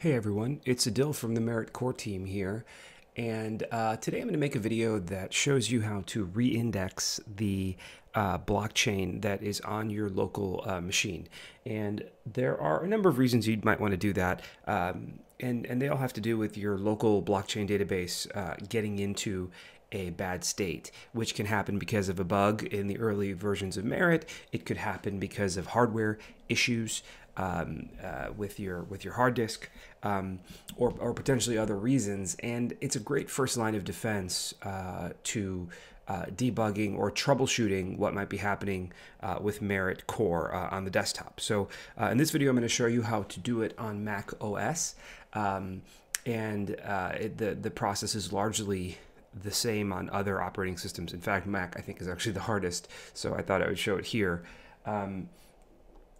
Hey everyone, it's Adil from the Merit Core team here. And uh, today I'm going to make a video that shows you how to re-index the uh, blockchain that is on your local uh, machine. And there are a number of reasons you might want to do that. Um, and, and they all have to do with your local blockchain database uh, getting into a bad state, which can happen because of a bug in the early versions of Merit. It could happen because of hardware issues um, uh, with your with your hard disk, um, or, or potentially other reasons. And it's a great first line of defense uh, to uh, debugging or troubleshooting what might be happening uh, with Merit Core uh, on the desktop. So uh, in this video, I'm going to show you how to do it on Mac OS. Um, and it, the, the process is largely the same on other operating systems. In fact, Mac I think is actually the hardest, so I thought I would show it here. Um,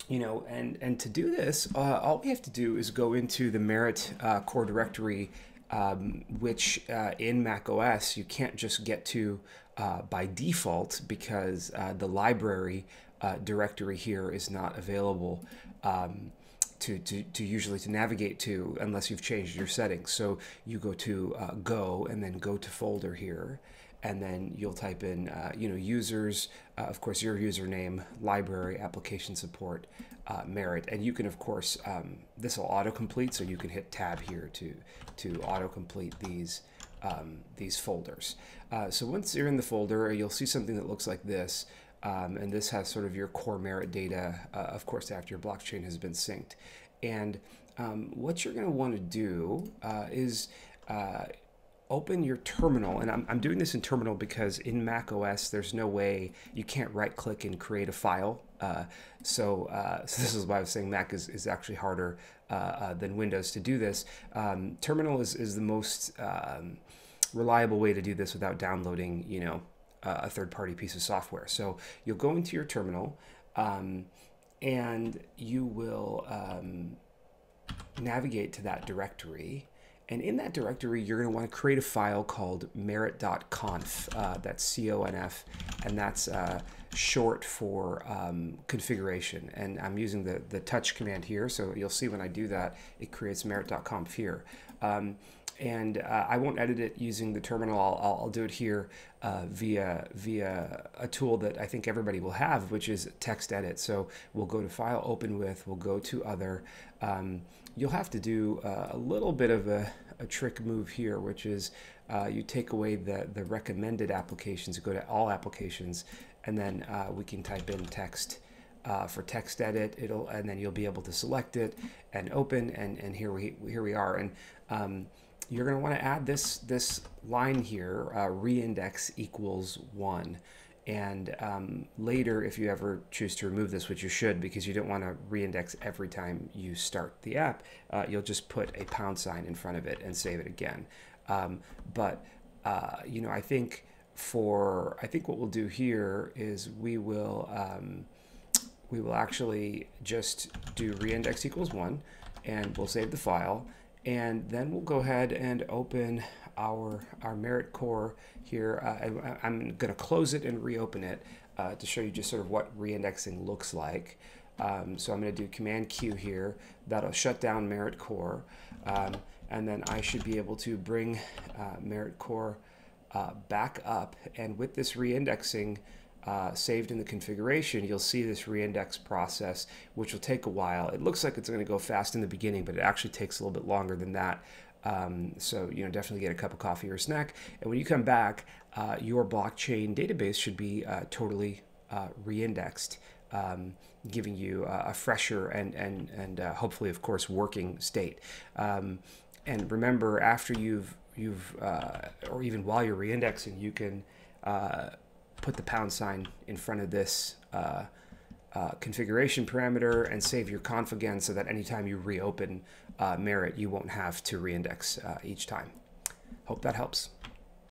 you know, and and to do this, uh, all we have to do is go into the Merit uh, core directory, um, which uh, in Mac OS you can't just get to uh, by default because uh, the library uh, directory here is not available. Um, to, to, to usually to navigate to unless you've changed your settings. So you go to go and then go to folder here and then you'll type in, uh, you know, users, uh, of course, your username, library, application support, uh, Merit, and you can, of course, um, this will autocomplete, so you can hit Tab here to to autocomplete these um, these folders. Uh, so once you're in the folder, you'll see something that looks like this. Um, and this has sort of your core merit data, uh, of course, after your blockchain has been synced. And um, what you're going to want to do uh, is open your terminal, and I'm, I'm doing this in terminal because in Mac OS, there's no way you can't right click and create a file. Uh, so, uh, so this is why I was saying Mac is, is actually harder uh, uh than Windows to do this. Um, terminal is, is the most um, reliable way to do this without downloading, you know, a third party piece of software. So you'll go into your terminal um, and you will um, navigate to that directory and in that directory, you're going to want to create a file called merit.conf. Uh, that's C-O-N-F, and that's uh, short for um, configuration. And I'm using the, the touch command here, so you'll see when I do that, it creates merit.conf here. Um, and uh, I won't edit it using the terminal. I'll, I'll do it here uh, via via a tool that I think everybody will have, which is text edit. So we'll go to File, Open With. We'll go to Other. Um, you'll have to do uh, a little bit of a, a trick move here, which is uh, you take away the, the recommended applications, go to all applications, and then uh, we can type in text uh, for text edit. It'll and then you'll be able to select it and open, and, and here we here we are. And um, you're going to want to add this this line here, uh, reindex equals one. And um, later, if you ever choose to remove this, which you should because you don't want to reindex every time you start the app, uh, you'll just put a pound sign in front of it and save it again. Um, but, uh, you know, I think for, I think what we'll do here is we will, um, we will actually just do reindex equals one and we'll save the file and then we'll go ahead and open our, our Merit Core here. Uh, I, am going to close it and reopen it uh, to show you just sort of what reindexing looks like. Um, so I'm going to do Command Q here. That'll shut down Merit Core. Um, and then I should be able to bring uh, Merit Core uh, back up. And with this reindexing, uh, saved in the configuration, you'll see this reindex process, which will take a while. It looks like it's going to go fast in the beginning, but it actually takes a little bit longer than that. Um, so, you know, definitely get a cup of coffee or a snack. And when you come back, uh, your blockchain database should be uh, totally uh, reindexed, um, giving you a fresher and, and, and uh, hopefully, of course, working state. Um, and remember, after you've, you've uh, or even while you're reindexing, you can uh, put the pound sign in front of this uh, uh, configuration parameter and save your conf again so that anytime you reopen uh, Merit, you won't have to reindex uh, each time. Hope that helps.